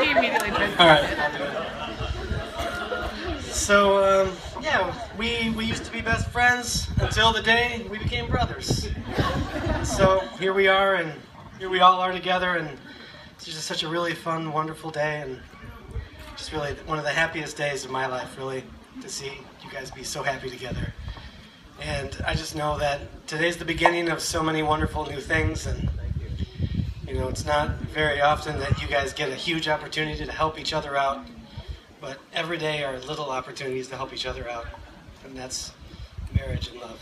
he immediately. All right. So, um, yeah, we, we used to be best friends until the day we became brothers. So here we are, and here we all are together, and it's just such a really fun, wonderful day, and just really one of the happiest days of my life, really, to see you guys be so happy together. And I just know that today's the beginning of so many wonderful new things, and you know, it's not very often that you guys get a huge opportunity to help each other out, but every day are little opportunities to help each other out, and that's marriage and love.